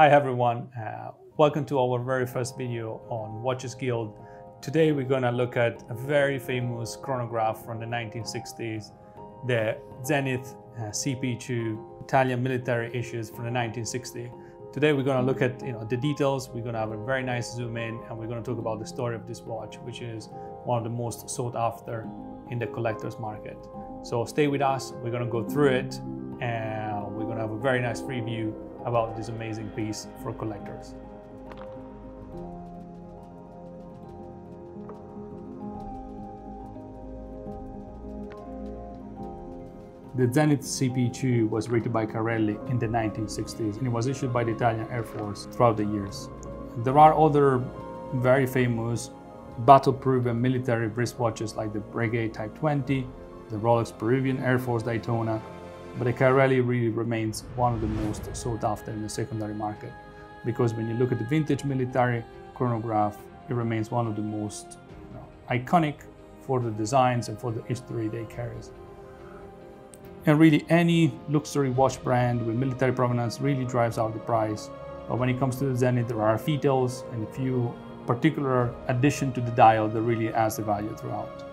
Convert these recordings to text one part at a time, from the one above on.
Hi everyone, uh, welcome to our very first video on Watches Guild. Today we're going to look at a very famous chronograph from the 1960s, the Zenith uh, CP2 Italian military issues from the 1960s. Today we're going to look at you know the details, we're going to have a very nice zoom in and we're going to talk about the story of this watch which is one of the most sought after in the collector's market. So stay with us, we're going to go through it and have a very nice review about this amazing piece for collectors. The Zenith CP2 was rated by Cairelli in the 1960s and it was issued by the Italian Air Force throughout the years. There are other very famous battle-proven military wristwatches like the Breguet Type 20, the Rolex Peruvian Air Force Daytona, but the Cairelli really remains one of the most sought after in the secondary market because when you look at the vintage military chronograph, it remains one of the most you know, iconic for the designs and for the history they carries. And really any luxury watch brand with military provenance really drives out the price. But when it comes to the Zenith, there are details and a few particular addition to the dial that really adds the value throughout.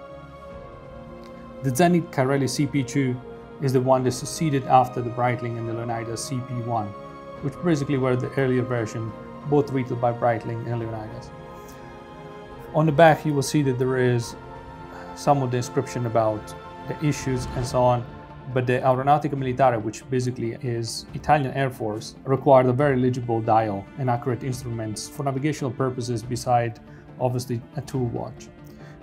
The Zenith Cairelli CP2 is the one that succeeded after the Breitling and the Leonidas CP1, which basically were the earlier version, both retailed by Breitling and Leonidas. On the back, you will see that there is some of the description about the issues and so on, but the Aeronautica Militare, which basically is Italian Air Force, required a very legible dial and accurate instruments for navigational purposes beside obviously a tool watch.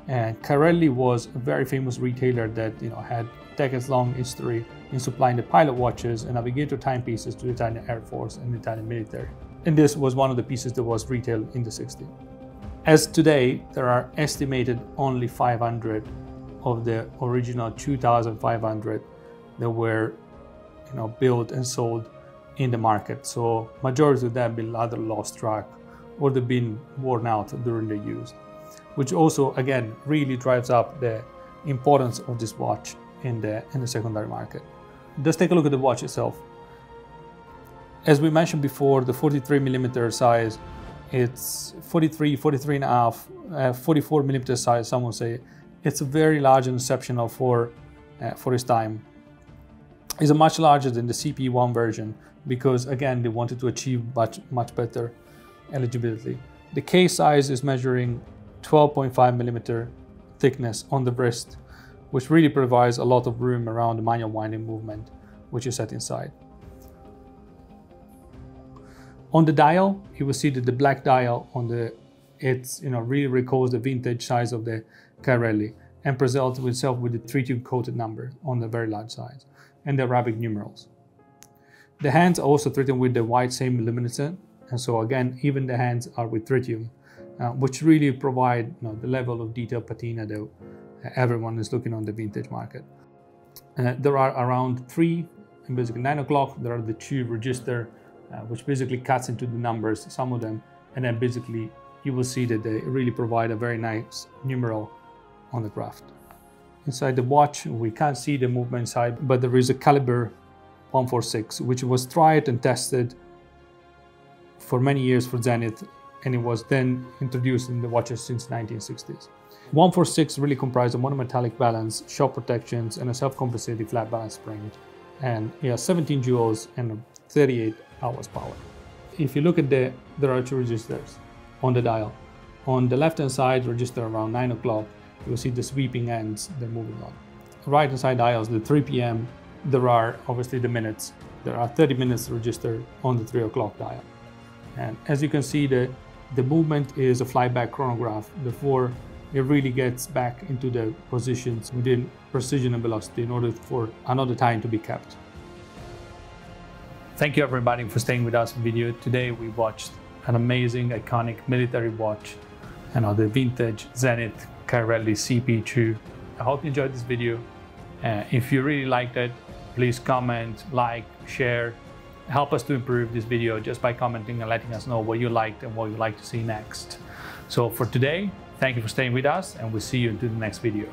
And Cairelli was a very famous retailer that you know had decades-long history in supplying the pilot watches and navigator timepieces to the Italian Air Force and the Italian military. And this was one of the pieces that was retailed in the 60s. As today, there are estimated only 500 of the original 2,500 that were you know, built and sold in the market. So majority of them been either lost track or they've been worn out during their use, which also again really drives up the importance of this watch in the, in the secondary market. Just take a look at the watch itself. As we mentioned before, the 43 millimeter size, it's 43, 43 and a half, uh, 44 millimeter size, some will say. It's a very large and exceptional for, uh, for its time. It's a much larger than the CP1 version because again, they wanted to achieve much, much better eligibility. The case size is measuring 12.5 millimeter thickness on the wrist which really provides a lot of room around the manual winding movement, which is set inside. On the dial, you will see that the black dial on the it's you know really recalls the vintage size of the Cairelli and presents itself with the tritium coated number on the very large size and the Arabic numerals. The hands are also treated with the white same luminescent and so again even the hands are with tritium uh, which really provide you know, the level of detail patina that everyone is looking on the vintage market. Uh, there are around three, and basically nine o'clock, there are the two register, uh, which basically cuts into the numbers, some of them, and then basically you will see that they really provide a very nice numeral on the craft. Inside the watch, we can't see the movement inside, but there is a caliber 146, which was tried and tested for many years for Zenith, and it was then introduced in the watches since 1960s. 146 really comprised a monometallic balance, shock protections, and a self-compensating flat balance spring. And it has 17 jewels and 38 hours power. If you look at the, there are two registers on the dial. On the left-hand side register around 9 o'clock, you'll see the sweeping ends, they're moving on. Right-hand side dials, the 3 p.m., there are obviously the minutes. There are 30 minutes registered on the 3 o'clock dial. And as you can see, the, the movement is a flyback chronograph. before it really gets back into the positions within precision and velocity in order for another time to be kept. Thank you everybody for staying with us in video. Today we watched an amazing iconic military watch another vintage Zenith Cairelli CP2. I hope you enjoyed this video. Uh, if you really liked it, please comment, like, share. Help us to improve this video just by commenting and letting us know what you liked and what you'd like to see next. So for today, Thank you for staying with us and we'll see you in the next video.